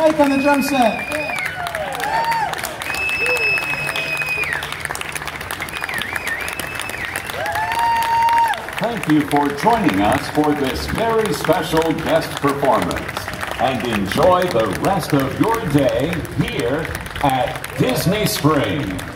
Mike on the drum set. Thank you for joining us for this very special guest performance. And enjoy the rest of your day here at Disney Springs.